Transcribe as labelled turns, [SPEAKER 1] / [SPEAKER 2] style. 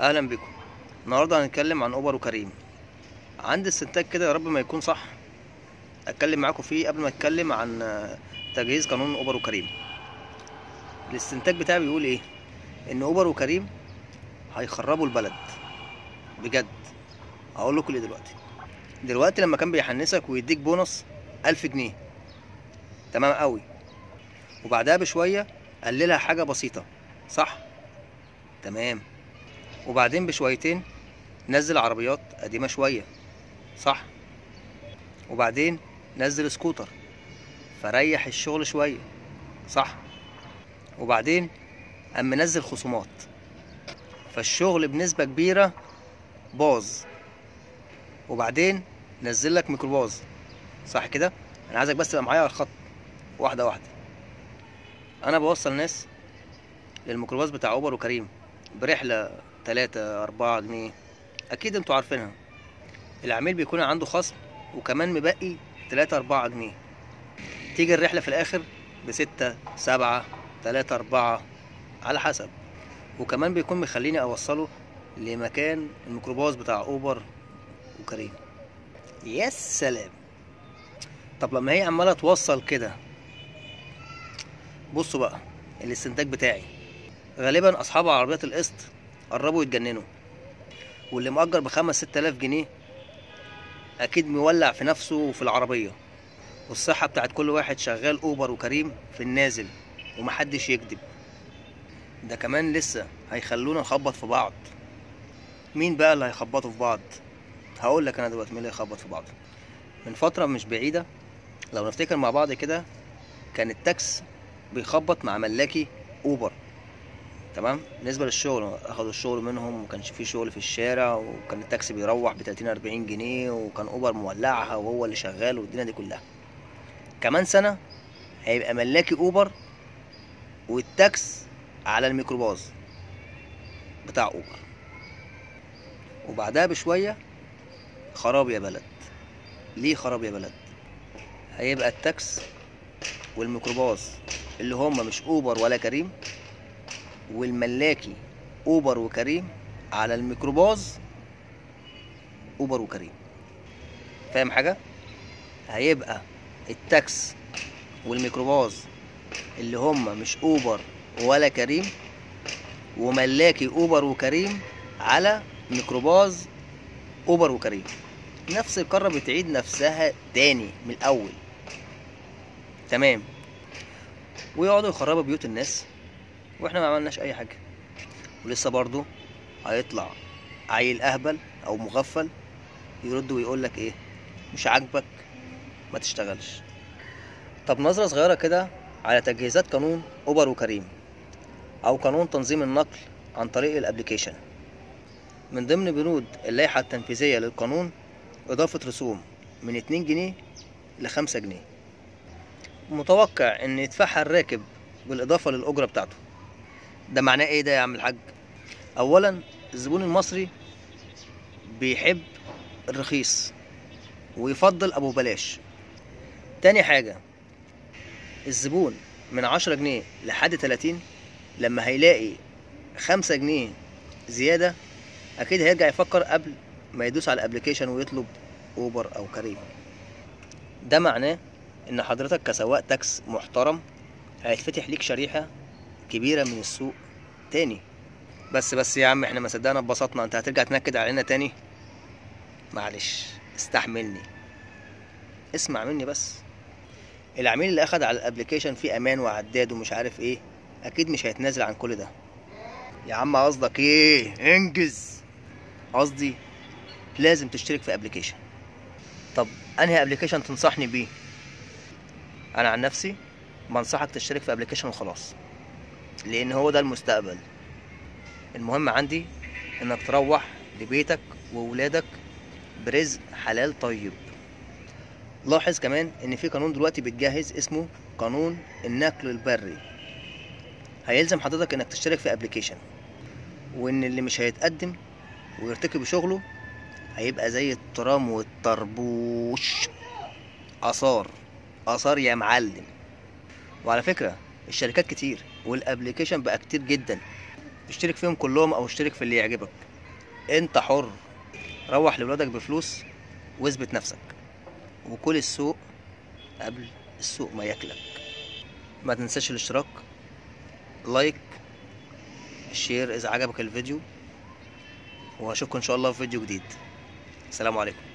[SPEAKER 1] أهلا بكم. النهارده هنتكلم عن أوبر وكريم. عندي استنتاج كده يا رب ما يكون صح. أتكلم معاكم فيه قبل ما أتكلم عن تجهيز قانون أوبر وكريم. الاستنتاج بتاعي بيقول إيه؟ إن أوبر وكريم هيخربوا البلد. بجد. هقول لكم ليه دلوقتي. دلوقتي لما كان بيحنسك ويديك بونص ألف جنيه. تمام قوي. وبعدها بشوية قللها حاجة بسيطة. صح؟ تمام. وبعدين بشويتين نزل عربيات قديمة شوية صح؟ وبعدين نزل سكوتر فريح الشغل شوية صح؟ وبعدين قام منزل خصومات. فالشغل بنسبة كبيرة باظ. وبعدين نزل لك ميكروباص صح كده؟ أنا عايزك بس تبقى معايا على الخط واحدة واحدة. أنا بوصل ناس للميكروباظ بتاع أوبر وكريم برحلة 3 4 جنيه. أكيد أنتوا عارفينها. العميل بيكون عنده خصم وكمان مبقي 3 4 جنيه. تيجي الرحلة في الآخر ب 6 7 3 4 على حسب. وكمان بيكون مخليني أوصله لمكان الميكروباص بتاع أوبر وكريم. يا سلام! طب لما هي عمالة توصل كده بصوا بقى الاستنتاج بتاعي. غالبا أصحاب عربيات القسط قربوا يتجننوا. واللي مأجر بخمس ست آلاف جنيه أكيد مولع في نفسه وفي العربية. والصحة بتاعت كل واحد شغال أوبر وكريم في النازل ومحدش يكذب. ده كمان لسه هيخلونا نخبط في بعض. مين بقى اللي هيخبطوا في بعض؟ هقول لك أنا دلوقتي مين اللي هيخبط في بعض. من فترة مش بعيدة لو نفتكر مع بعض كده كان التاكس بيخبط مع ملاكي أوبر. تمام؟ بالنسبة للشغل اخدوا الشغل منهم ومكانش فيه شغل في الشارع وكان التاكسي بيروح ب 30 40 جنيه وكان أوبر مولعها وهو اللي شغال والدنيا دي كلها. كمان سنة هيبقى ملاكي أوبر والتاكس على الميكروباص بتاع أوبر. وبعدها بشوية خراب يا بلد. ليه خراب يا بلد؟ هيبقى التاكس والميكروباص اللي هم مش أوبر ولا كريم والملاكي أوبر وكريم على الميكروباص أوبر وكريم. فاهم حاجة؟ هيبقى التاكس والميكروباص اللي هم مش أوبر ولا كريم وملاكي أوبر وكريم على ميكروباص أوبر وكريم. نفس القارة بتعيد نفسها تاني من الأول. تمام. ويقعدوا يخربوا بيوت الناس. وإحنا ما عملناش أي حاجة. ولسه برضو هيطلع عيل أهبل أو مغفل يرد ويقول لك إيه مش عاجبك ما تشتغلش. طب نظرة صغيرة كده على تجهيزات قانون أوبر وكريم أو قانون تنظيم النقل عن طريق الأبليكيشن. من ضمن بنود اللائحة التنفيذية للقانون إضافة رسوم من 2 جنيه ل 5 جنيه. متوقع إن يدفعها الراكب بالإضافة للأجرة بتاعته. ده معناه إيه ده يا عم الحاج؟ اولا الزبون المصري بيحب الرخيص ويفضل أبو بلاش. تاني حاجة الزبون من عشرة جنيه لحد تلاتين لما هيلاقي خمسة جنيه زيادة أكيد هيرجع يفكر قبل ما يدوس على الأبليكيشن ويطلب أوبر أو كريم. ده معناه إن حضرتك كسواق تاكس محترم هيتفتح ليك شريحة كبيرة من السوق تاني. بس بس يا عم إحنا ما صدقنا اتبسطنا. انت هترجع تنكد علينا تاني؟ معلش استحملني. اسمع مني بس. العميل اللي أخد على ال application فيه أمان وعداد ومش عارف إيه أكيد مش هيتنازل عن كل ده. يا عم قصدك إيه؟ إنجز. قصدي لازم تشترك في application طب أنهي application تنصحني بيه؟ أنا عن نفسي بنصحك تشترك في application وخلاص. لأن هو ده المستقبل. المهم عندي إنك تروح لبيتك وولادك برزق حلال طيب. لاحظ كمان إن في قانون دلوقتي بيتجهز اسمه قانون النقل البري. هيلزم حضرتك إنك تشترك في application وإن اللي مش هيتقدم ويرتكب شغله هيبقى زي الترام والطربوش. آثار. آثار يا معلم. وعلى فكرة الشركات كتير. وال application بقى كتير جدا. اشترك فيهم كلهم أو اشترك في اللي يعجبك. أنت حر. روح لولادك بفلوس واثبت نفسك. وكل السوق قبل السوق ما ياكلك. ما تنساش الاشتراك. like ال share إذا عجبك الفيديو. وأشوفكم إن شاء الله في فيديو جديد. السلام عليكم.